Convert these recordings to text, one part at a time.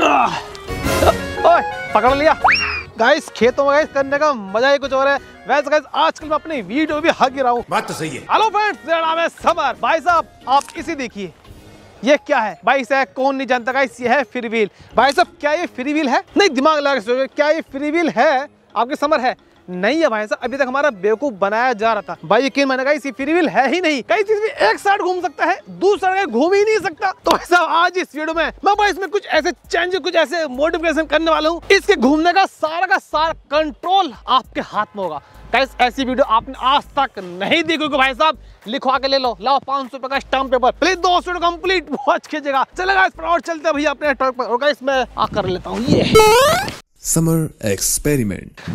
ओए पकड़ लिया। गाइस खेतों में गाइस करने का मज़ा ही कुछ और है। वैसे गाइस आजकल मैं अपनी वीडियो भी हक ही रहा हूँ। बात तो सही है। हेलो फ्रेंड्स मेरा नाम है समर। भाई साहब आप किसी देखिए। ये क्या है? भाई साहब कौन नहीं जानता गाइस ये है फ्री व्हील भाई साहब क्या ये फ्री व्हील है? नहीं दिमाग लगा सोचो क्या ये फ्री व्हील है? आपके समर है। नहीं है भाई साहब, अभी तक हमारा बेवकूफ़ बनाया जा रहा था। भाई यकीन मानेगा इसी फ्री व्हील है ही नहीं। कई चीज़ भी एक साइड घूम सकता है, दूसरा जगह घूम ही नहीं सकता। तो भाई साहब, आज इस वीडियो में मैं भाई इसमें कुछ ऐसे चेंज कुछ ऐसे मॉडिफिकेशन करने वाला हूँ। इसके घूमने का सारा का सारा कंट्रोल आपके हाथ में होगा। गाइस, ऐसी वीडियो आपने आज तक नहीं देखी होगी भाई साहब। लिखवा के ले लो, लाओ पाँच सौ रुपए का स्टाम्प पेपर प्लीज़ दो सौ कंप्लीट वॉच कीजिएगा। चलेगा इस पर और चलते भैया अपने टॉक पर। और गाइस, मैं आ कर लेता हूँ, ये। Summer Experiment.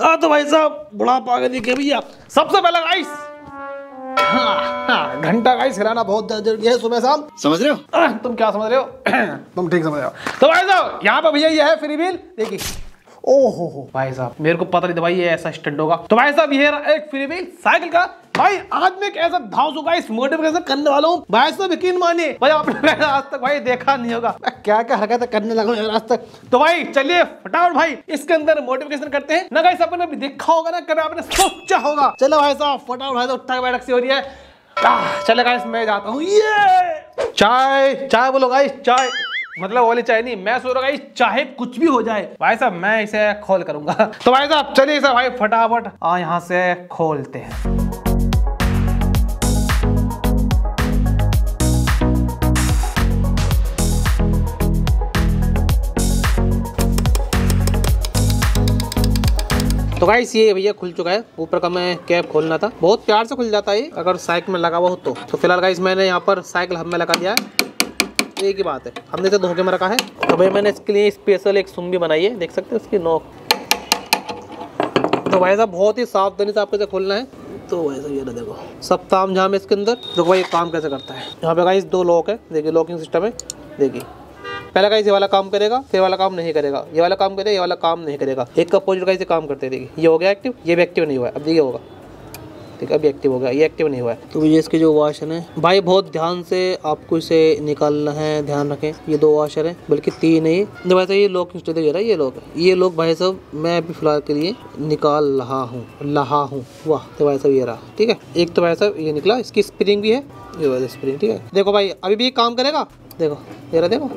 हाँ तो भाई साहब बुढ़ापा के देखिए भैया। सबसे पहला गाइस हाँ, हाँ, घंटा गाइस हिलाना बहुत ज़रूरी है सुबह शाम। समझ रहे हो? तुम क्या समझ रहे हो? तुम ठीक समझ रहे हो। तो भाई साहब यहाँ पे भैया ये है फ्री व्हील देखिए। ओहो हो। भाई साहब मेरे को पता नहीं था भाई ये ऐसा स्टंट होगा। तो भाई साहब ये रहा एक फ्री व्हील साइकिल का भाई, आज मैं कैसा ऐसा धांसू का इस मोटिवेशन करने वाला हूँ। भाई साहब यकीन मानिए। भाई, आपने आज तक भाई देखा नहीं होगा। क्या क्या हरकत करने लगा यार आज तक। तो भाई, चलिए, फटाफट भाई, इसके अंदर मोटिवेशन करते हैं। ना गाइस, अपन अभी देखा होगा ना, कभी आपने सोचा होगा। चलो भाई साहब, फटाफट भाई तो उठा बैठक से हो रही है। चले गाइस, मैं जाता हूँ। ये! चाय चाय बोलो गाइस, चाय। मतलब वाली चाय नहीं, मैं सोच रहा हूँ चाहे कुछ भी हो जाए। भाई साहब, मैं इसे खोल करूँगा। तो भाई साहब, चलिए सर भाई, फटाफट। यहाँ से खोलते हैं। तो गाइस ये भैया खुल चुका है। ऊपर का मैं कैप खोलना था। बहुत प्यार से खुल जाता है अगर साइकिल में लगा हुआ हो तो। तो फ़िलहाल गाइस मैंने यहाँ पर साइकिल हम में लगा दिया है। एक ही बात है। हमने इसे धोखे में रखा है। तो भाई, मैंने इसके लिए स्पेशल एक सुम भी बनाई है। देख सकते हो उसकी नोक। तो भाई साहब, बहुत ही सावधानी से आपको इसे खोलना है। तो साहब, ये ना देखो। सब ताम झाम इसके अंदर। देखो भाई काम कैसे करता है? यहाँ पे गाइस दो लॉक है। देखिए लॉकिंग सिस्टम है। देखिए। पहला गाइस ये वाला काम करेगा, फिर वाला काम नहीं करेगा। ये वाला काम करेगा, ये वाला काम नहीं करेगा। एक का अपोजिट गाइस ये काम करते देखिए ये हो गया एक्टिव ये भी एक्टिव नहीं हुआ अब देखिए होगा। ठीक है, अभी एक्टिव हो गया। ये एक्टिव नहीं हुआ है। तो ये इसके जो वाशर है, भाई बहुत ध्यान से आपको इसे निकालना है, ध्यान रखें। ये दो वाशर है, बल्कि तीन है। ये तो वैसे ये इंस्टॉल दे रहा है, ये है। ये लोग भाई साहब, मैं अभी फ़िलहाल के लिए निकाल रहा हूँ लहा हूँ। वाह तो भाई साहब ये रहा। ठीक है, एक तो भाई साहब ये निकला, इसकी स्प्रिंग भी है। ये स्प्रिंग ठीक है। देखो भाई, अभी भी ये काम करेगा? देखो, ये रहा, देखो।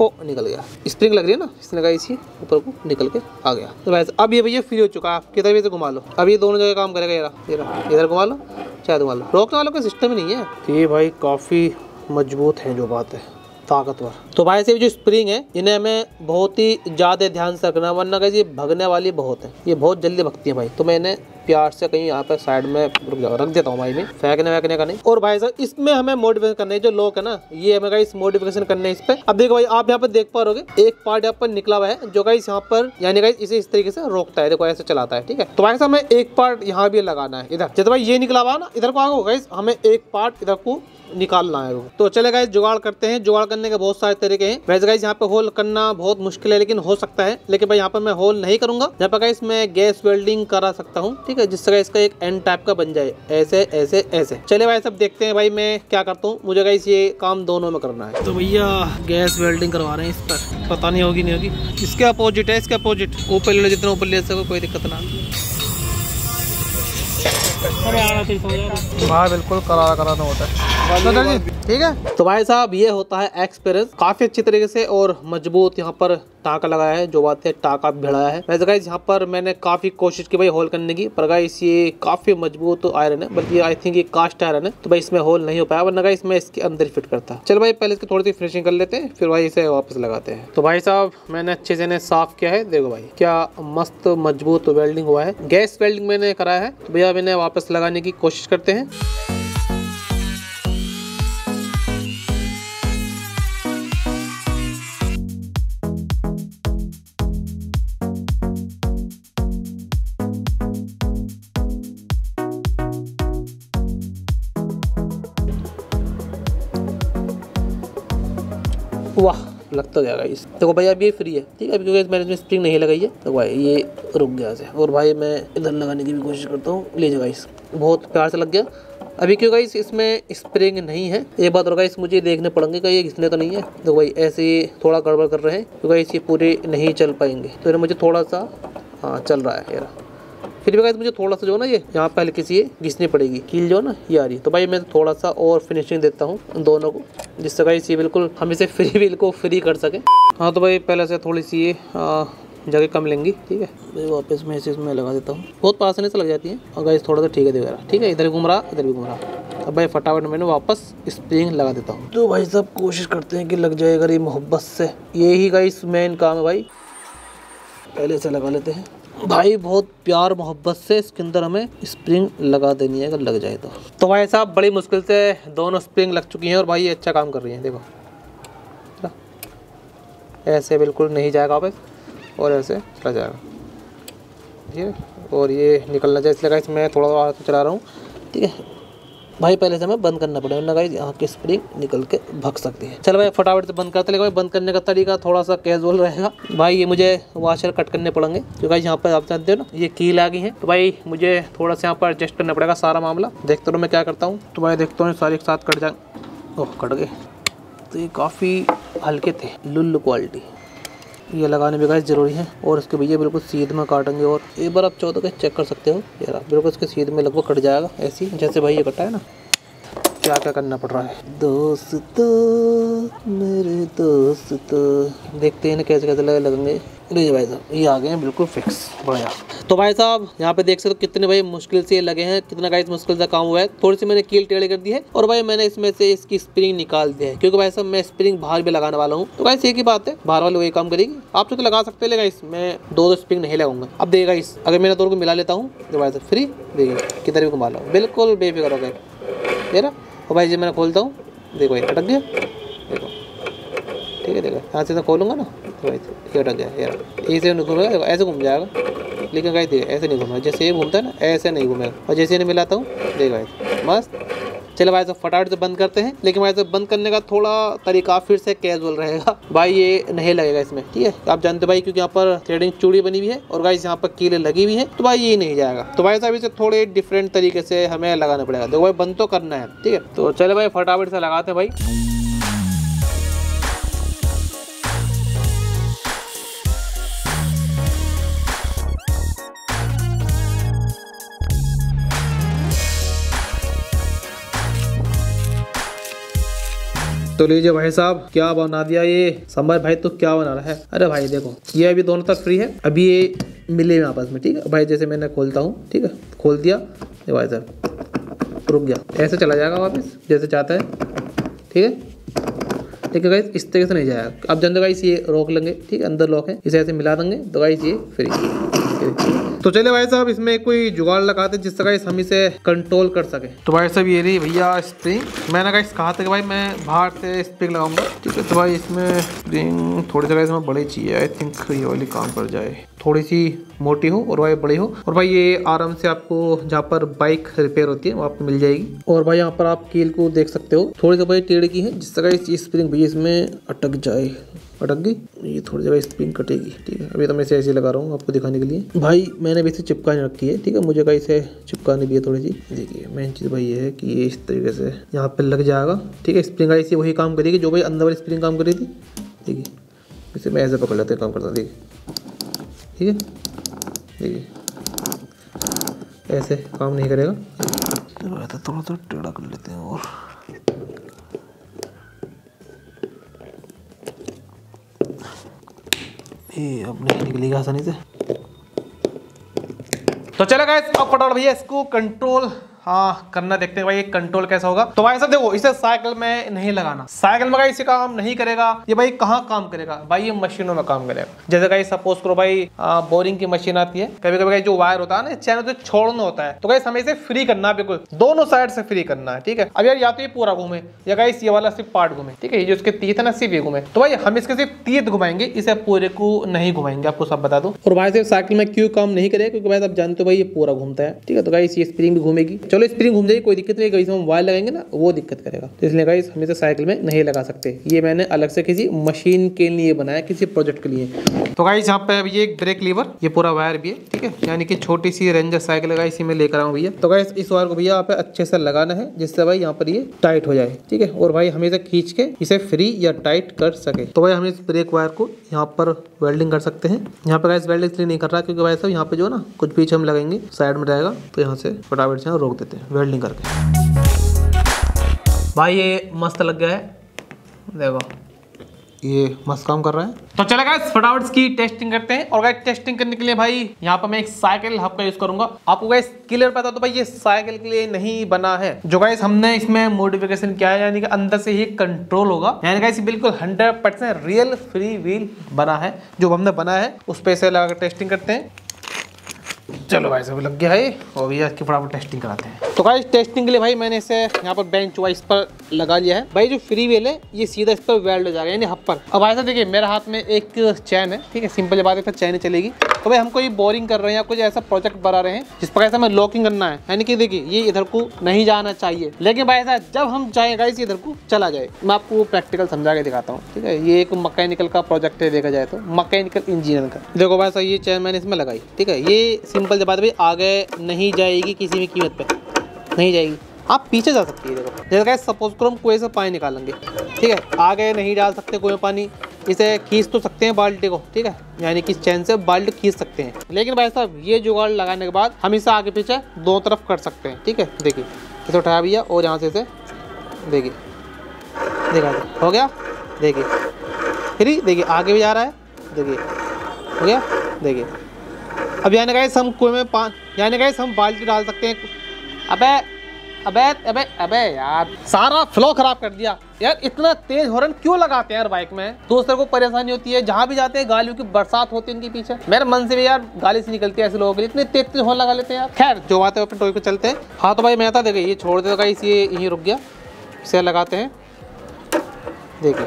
ओ निकल गया। स्प्रिंग लग रही है ना? इसने कहा इसी ऊपर को निकल के आ गया। तो वैसे अब ये भैया फ्री हो चुका है। आप किधर भी से घुमा लो। अब ये दोनों जगह काम करेगा ये रहा इधर घुमा लो चाहे घुमा लो। रोकने वालों का सिस्टम ही नहीं है। तो ये भाई काफ़ी मज़बूत है जो बात। है ताकतवर। तो भाई से जो स्प्रिंग है इन्हें हमें बहुत ही ज़्यादा ध्यान से रखना वरना कैसे ये भगने वाली बहुत है। ये बहुत जल्दी भगती है भाई। तो मैं इन्हें प्यार से कहीं यहाँ पे साइड में रख देता हूँ भाई में, फेंकने वैकने का नहीं। और भाई साहब, इसमें हमें मोटिवेशन करना जो लोग है ना, ये हमें इस मोटिवेशन करने इस पे। अब देखो भाई, आप यहाँ पर देख पा रहे एक पार्ट यहाँ पर निकला हुआ है, जो गाइस यहाँ पर, यानी गाइस इसे इस तरीके से रोकता है, देखो ऐसे चलाता है, ठीक है? तो भाई साहब, हमें एक पार्ट यहाँ भी लगाना है, इधर। जैसे भाई, ये निकला हुआ ना, इधर को आगे गाइस हमें एक पार्ट इधर को निकालना है तो चले गाइस जुगाड़ करते हैं। जुगाड़ करने के बहुत सारे तरीके हैं। वैसे गाइस यहाँ पे होल करना बहुत मुश्किल है, लेकिन हो सकता है। लेकिन भाई, यहाँ पर मैं होल नहीं करूँगा। यहाँ पर गाइस मैं गैस वेल्डिंग करा सकता हूँ, ठीक है जिससे गाइस का एक एंड टाइप का बन जाए। ऐसे ऐसे ऐसे। चले भाई सब देखते हैं भाई मैं क्या करता हूँ। मुझे गाइस ये काम दोनों में करना है। तो भैया गैस वेल्डिंग करवा रहे हैं इस पर। पता नहीं होगी नहीं होगी। इसके अपोजिट है इसके अपोजिट ऊपर ले लो जितना ऊपर ले सको कोई दिक्कत ना। हाँ बिल्कुल करारा कराना होता है। ठीक है? तो भाई साहब, ये होता है एक्सपीरियंस काफ़ी अच्छी तरीके से और मज़बूत यहाँ पर टाका लगाया है। जो बात है, टाका भिड़ाया है। वैसे गाइस यहाँ पर मैंने काफ़ी कोशिश की भाई होल करने की, पर गाइस ये काफ़ी मज़बूत आयरन है। बल्कि आई थिंक ये कास्ट आयरन है तो भाई इसमें होल नहीं हो पाया। वरना गाइस मैं इसके अंदर फिट करता। चल भाई, पहले इसकी थोड़ी सी फिनिशिंग कर लेते हैं, फिर भाई इसे वापस लगाते हैं। तो भाई साहब, मैंने अच्छे से इन्हें साफ़ किया है। देखो भाई, क्या मस्त मज़बूत वेल्डिंग हुआ है। गैस वेल्डिंग मैंने कराया है। तो भैया इन्हें वापस लगाने की कोशिश करते हैं। वाह, लगता तो जाएगा इस। देखो भाई, अब ये फ्री है, ठीक है? अभी क्योंकि मैंने इसमें स्प्रिंग नहीं लगाई है तो भाई, ये रुक गया से और भाई, मैं इधर लगाने की भी कोशिश करता हूँ। ले जाएगा इस बहुत प्यार से लग गया। अभी क्यों गाइस इसमें स्प्रिंग नहीं है। एक बात और गाइस मुझे देखने पड़ेंगे कि ये घिसने तो नहीं है। तो भाई, ऐसे थोड़ा गड़बड़ कर रहे हैं क्योंकि गाइस ये पूरे नहीं चल पाएँगे। तो मुझे थोड़ा सा हाँ चल रहा है यार। फिर भी मुझे थोड़ा सा जो ना ये, यहाँ पे हल्की सी घिसनी पड़ेगी। कील जो ना, ये आ रही तो भाई मैं थोड़ा सा और फिनिशिंग देता हूँ दोनों को, जिससे गाइस ये बिल्कुल, हम इसे फ्री व्हील को फ्री कर सके। हाँ तो भाई पहले से थोड़ी सी ये जगह कम लेंगी, ठीक है? मैं वापस मैं इसे इसमें लगा देता हूँ। बहुत पासने से लग जाती है। और गाइस थोड़ा सा ठीक है देगा ठीक है, इधर घूम रहा, इधर भी घूम रहा। अब भाई फटाफट मैंने वापस स्प्रिंग लगा देता हूँ। तो भाई सब कोशिश करते हैं कि लग जाए अगर ये मोहब्बत से। यही गाइस मेन काम है भाई। पहले से लगा लेते हैं। भाई, बहुत प्यार मोहब्बत से इसके अंदर हमें स्प्रिंग लगा देनी है, अगर लग जाए तो। तो भाई साहब, बड़ी मुश्किल से दोनों स्प्रिंग लग चुकी हैं और भाई ये अच्छा काम कर रही हैं, देखो। ऐसे बिल्कुल नहीं जाएगा वापस, और ऐसे चला जाएगा। ठीक है? और ये निकलना चाहिए, इसलिए इसमें थोड़ा थोड़ा चला रहा हूँ। ठीक है? भाई, पहले से हमें बंद करना पड़ेगा, वरना गाइस यहाँ की स्प्रिंग निकल के भग सकती है। चल भाई, फटाफट से बंद करते लेकिन भाई, बंद करने का तरीका थोड़ा सा कैजुअल रहेगा। भाई, ये मुझे वाशर कट करने पड़ेंगे गाइस यहाँ पर आप जानते हो ना, ये कील आ गई है। तो भाई, मुझे थोड़ा सा यहाँ पर एडजस्ट करना पड़ेगा सारा मामला। देखते रहो मैं क्या करता हूँ। तो भाई, देखता हूँ सारे एक साथ कट जाए ओह, कट गए। तो ये काफ़ी हल्के थे, लुल्लु क्वालिटी ये लगाने भी गाइस ज़रूरी है और इसके भैया बिल्कुल सीध में काटेंगे और एक बार आप चाहो तो चेक कर सकते हो। यार बिल्कुल इसके सीध में लगभग कट जाएगा, ऐसी, जैसे भाई ये कटा है ना। क्या क्या करना पड़ रहा है? दोस्त, मेरे दोस्त, देखते हैं ना कैसे कैसे लगे, लगेंगे। लीजिए भाई साहब, ये आ गए हैं, बिल्कुल फिक्स बढ़िया। तो भाई साहब, यहाँ पे देख सकते हो कितने भाई मुश्किल से लगे हैं, कितना गाइस मुश्किल से काम हुआ है। थोड़ी सी मैंने कील टेढ़ी कर दी है और भाई मैंने इसमें से इसकी स्प्रिंग निकाल दी है, क्योंकि भाई साहब मैं स्प्रिंग बाहर भी लगाने वाला हूँ। तो गाइस एक ही बात है, बाहर वाले वही काम करेगी। आप तो लगा सकते हैं गाइस मैं दो दो स्प्रिंग नहीं लगाऊँगा। अब देगा इस अगर मैंने दोनों को मिला लेता हूँ तो भाई साहब फ्री देखिए, किधर भी घुमा लो। बिल्कुल बेफिक्र हो गए। ये ना, और भाई जी मैंने खोलता हूँ। देखो ये, अटक गया। देखो, ठीक है, देखो, यहाँ से तो खोलूँगा ना। यार ऐसे घूमेगा देखो ऐसे घूम जाएगा लेकिन गाइस देखो ऐसे नहीं घूमेगा जैसे ये घूमता है ना ऐसे नहीं घूमेगा और जैसे इन्हें मिलाता हूँ देखो भाई मस्त चलो भाई साहब फटाफट से बंद करते हैं लेकिन भाई साहब बंद करने का थोड़ा तरीका फिर से कैजुअल रहेगा भाई ये नहीं लगेगा इसमें ठीक है आप जानते भाई क्योंकि यहाँ पर थ्रेडिंग चूड़ी बनी हुई है और गाइस यहाँ पर कीले लगी हुई है तो भाई ये नहीं जाएगा तो भाई साहब इसे थोड़े डिफरेंट तरीके से हमें लगाना पड़ेगा देखो भाई बंद तो करना है ठीक है तो चलो भाई, फटाफट से लगाते हैं भाई। तो लीजिए भाई साहब, क्या बना दिया ये? समझ भाई तो क्या बना रहा है? अरे भाई देखो, ये अभी दोनों तक फ्री है। अभी ये मिले में आपस में, ठीक है? भाई जैसे मैंने खोलता हूँ, ठीक है? खोल दिया। ये भाई साहब, रुक गया। ऐसे चला जाएगा वापस, जैसे चाहता है, ठीक है? ठीक है इस तरीके से नहीं जाएगा। आप जानते गाइस ये रोक लेंगे, ठीक है? अंदर लॉक है, इसे ऐसे मिला देंगे। तो गाइस ये फ्री तो चले भाई साहब, इसमें कोई जुगाड़ लगाते जिससे गाइस हम इसे कंट्रोल कर सके। तो भाई साहब, ये रही भैया स्प्रिंग मैंने गाइस कहा था कि भाई? मैं बाहर से स्प्रिंग लगाऊँगा। ठीक है तो भाई इसमें स्प्रिंग थोड़ी जगह इसमें बड़ी चाहिए। आई थिंक ये वाली काम कर जाए। थोड़ी सी मोटी हो और भाई बड़ी हो। और भाई ये आराम से आपको जहाँ पर बाइक रिपेयर होती है, वो आपको मिल जाएगी। और भाई यहाँ पर आप कील को देख सकते हो। थोड़ी सी भाई टेढ़ की है गाइस ये स्प्रिंग भैया इसमें अटक जाए। अटक गई। ये थोड़ी जगह स्प्रिंग कटेगी, ठीक है? अभी तो मैं इसे ऐसे लगा रहा हूँ आपको दिखाने के लिए। भाई, मैंने इसे चिपकाने रखी है, ठीक है? मुझे कहीं से चिपकाने भी है थोड़ी सी। देखिए, मेन चीज़ भाई ये है कि ये इस तरीके से यहाँ पर लग जाएगा, ठीक है? स्प्रिंग आई वही काम करेगी जो भाई अंदर वाली स्प्रिंग काम करी थी। देखिए, इसे मैं ऐसे पकड़ लेते काम करता देखिए। ठीक है? देखिए। ऐसे काम नहीं करेगा। थोड़ा सा टेढ़ा कर लेते हैं और ये अब नहीं निकलेगा आसानी से। तो चलो गाइस अब फटाफट भैया इसको कंट्रोल हाँ करना देखते हैं भाई कंट्रोल कैसा होगा। तो भाई साहब देखो, इसे साइकिल में नहीं लगाना। साइकिल में इसे काम नहीं करेगा, ये भाई कहाँ काम करेगा? भाई ये मशीनों में काम करेगा। जैसे कहीं सपोज़ करो भाई बोरिंग की मशीन आती है कभी कभी जो वायर होता है ना चैनल से छोड़ना होता है। तो कहीं हमें इसे फ्री करना बिल्कुल दोनों साइड से फ्री करना है, ठीक है? अब यार, या तो ये पूरा घूमे, या गाइस ये वाला सिर्फ़ पार्ट घूमे, ठीक है? ये जो इसके है ना, सिर्फ़ ये घूमे। तो भाई, हम इसके सिर्फ़ तीत घुमाएँगे, इसे पूरे को नहीं घुमाएँगे। आपको सब बता दो। और भाई सिर्फ़ साइकिल में क्यों काम नहीं करेगा क्योंकि भाई आप जानते हो भाई ये पूरा घूमता है, ठीक है? तो गाइस ये स्प्रिंग भी घूमेगी। चलो स्प्रिंग घूम जाएगी कोई दिक्कत नहीं कभी हम वायर लगाएँगे ना, वो दिक्कत करेगा। तो इसलिए गाइस हम इसे साइकिल में नहीं लगा सकते। ये मैंने अलग से किसी मशीन के लिए बनाया, किसी प्रोजेक्ट के लिए। तो गाइस यहाँ पे ये एक ब्रेक लीवर ये पूरा वायर भी है, ठीक है? यानी कि छोटी सी रेंजर साइकिल है इसी में लेकर आऊँ भैया। तो गाइस इस वायर को भैया यहाँ पे अच्छे से लगाना है, जिससे भाई यहाँ पर ये टाइट हो जाए, ठीक है? और भाई हम इसे खींच के इसे फ्री या टाइट कर सके। तो भाई हम इस ब्रेक वायर को यहाँ पर वेल्डिंग कर सकते हैं। यहाँ पर गाइस वेल्डिंग इसलिए नहीं कर रहा, क्योंकि भाई साहब, यहाँ पे जो ना, कुछ पीछे हम लगेंगे साइड में रहेगा तो यहाँ से फटाफट से रोक देते हैं वेल्डिंग करके। भाई, ये मस्त लग गया है। देखो। ये मस्त काम कर रहा है। तो चले गाइस फटाफट इसकी टेस्टिंग करते हैं। और गाइस टेस्टिंग करने के लिए भाई, यहाँ पर मैं एक साइकिल हब का यूज़ करूँगा। आपको गाइस क्लियर पता तो भाई, ये साइकिल के लिए नहीं बना है। जो गाइस हमने इसमें मॉडिफिकेशन किया है, यानी कि अंदर से ही कंट्रोल होगा। यानी गाइस बिल्कुल हंड्रेड रियल फ्री व्हील बना है। जो हमने बना है, उस पर से लगा टेस्टिंग करते हैं। चलो भाई सब लग गया है और भैया इसकी फटाफट टेस्टिंग कराते हैं। तो भाई टेस्टिंग के लिए भाई मैंने इसे यहाँ पर बेंच वाइस पर लगा लिया है। भाई जो फ्री वेल है, ये सीधा इस पर वेल्ड हो जाएगा यानी हब पर। अब ऐसा देखिए, मेरे हाथ में एक चैन है, ठीक है? सिंपल बात है चैन चलेगी। तो भाई, हमको ये बोरिंग कर रहे हैं या कुछ ऐसा प्रोजेक्ट बना रहे हैं, जिस पर ऐसा हमें लॉकिंग करना है। यानी कि देखिए, ये इधर को नहीं जाना चाहिए। लेकिन भाई ऐसा जब हम जाएगा इस इधर को चला जाए। मैं आपको प्रैक्टिकल समझा के दिखाता हूँ, ठीक है? ये एक मैकेनिकल का प्रोजेक्ट है, देखा जाए तो। मैकेनिकल इंजीनियर का। देखो भाई साहब, ये चैन मैंने इसमें लगाई, ठीक है? ये सिंपल बात भाई, आगे नहीं जाएगी किसी भी कीमत पे। नहीं जाएगी। आप पीछे जा सकती है, देखो। जैसे सपोज़ करो हम कुएँ से पानी निकालेंगे, ठीक है? आगे नहीं डाल सकते कुएँ पानी, इसे खींच तो सकते हैं बाल्टी को, ठीक है? यानी कि चैन से बाल्टी खींच सकते हैं। लेकिन भाई साहब, ये जुगाड़ लगाने के बाद हम इसे आगे पीछे दो तरफ़ कर सकते हैं, ठीक है? देखिए, इसे उठाया भैया और यहाँ से इसे, देखिए। देखा हो गया? देखिए। फिर देखिए, आगे भी जा रहा है, देखिए। हो गया? देखिए। अब यानी गाइस हम कुएँ में पान यानी गाइस हम बाल्टी डाल सकते हैं। अबे अबे अबे अबे यार, सारा फ्लो खराब कर दिया। यार, इतना तेज हॉर्न क्यों लगाते हैं यार बाइक में? दूसरे को परेशानी होती है, जहाँ भी जाते हैं, गालियों की बरसात होती है उनके पीछे। मेरे मन से भी यार, गाली से निकलती है ऐसे लोगों के लिए। इतने तेज तेज हॉर्न लगा लेते हैं यार। खैर, जो बात है अपने टॉपिक पे चलते हैं। हाँ तो भाई, मैं था देखिए ये छोड़ देगा इस ये यहीं रुक गया। इसे लगाते हैं। देखिए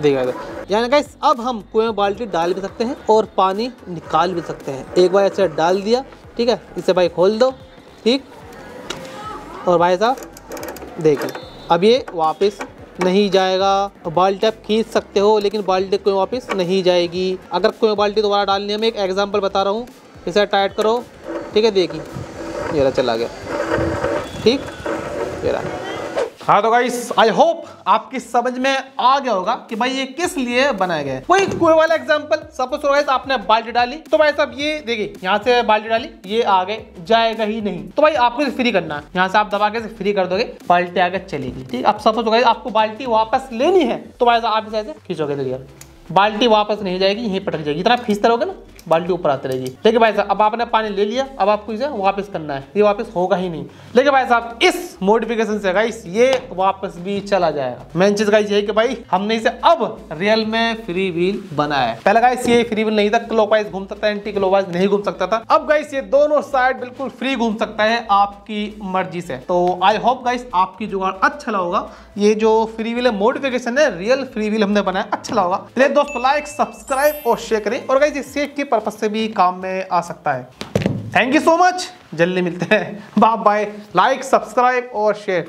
देखिए। यानी गाइस अब हम कुएँ बाल्टी डाल भी सकते हैं और पानी निकाल भी सकते हैं। एक बार ऐसे डाल दिया, ठीक है? इसे भाई खोल दो, ठीक? और भाई साहब देखिए अब ये वापस नहीं जाएगा। बाल्टी आप खींच सकते हो, लेकिन बाल्टी कोई वापस नहीं जाएगी। अगर कोई बाल्टी दोबारा डालनी है, मैं एक एग्जांपल बता रहा हूँ। इसे टाइट करो, ठीक है? देखिए। रहा, चला गया। ठीक? रहा। हाँ तो गाइस आई होप आपकी समझ में आ गया होगा कि भाई ये किस लिए बनाया गया है। वही कोई वाला एग्जांपल सपोज़ करो गाइस आपने बाल्टी डाली तो भाई साहब ये देखिए, यहाँ से बाल्टी डाली, ये आगे जाएगा ही नहीं। तो भाई आपको फ्री करना है। यहाँ से आप दबा के फ्री कर दोगे, बाल्टी आगे चलेगी। ठीक, अब सपोज़ गाइस आपको बाल्टी वापस लेनी है तो भाई साहब आप इसे खींचोगे, देखिए। बाल्टी वापस नहीं जाएगी, यहीं पटक जाएगी। इतना खींचते रहोगे ना? बाल्टी ऊपर आती रहेगी। लेकिन भाई साहब, अब आपने पानी ले लिया, अब आपको इसे वापस करना है। ये वापस होगा ही नहीं। लेकिन भाई साहब, इस मॉडिफिकेशन से गाइस ये वापस भी चला जाएगा। मेन चीज़ गाइस ये कि भाई, हमने इसे अब रियल में फ्री व्हील बनाया है। पहले गाइस ये फ्री व्हील नहीं था क्लॉकवाइज घूम सकता है एंटी क्लॉकवाइज नहीं घूम सकता था। अब गाइस ये दोनों साइड बिल्कुल फ्री घूम सकता है आपकी मर्ज़ी से। तो आई होप गाइस आपकी जुगाड़ अच्छा लगा ये जो फ्री व्हील मॉडिफिकेशन है रियल फ्री व्हील हमने बनाया अच्छा लगा दोस्तों लाइक सब्सक्राइब और शेयर करें। और गाइस ये सेफ्टी पर्पज से भी काम में आ सकता है। थैंक यू सो मच जल्दी मिलते हैं। बाय बाय लाइक सब्सक्राइब और शेयर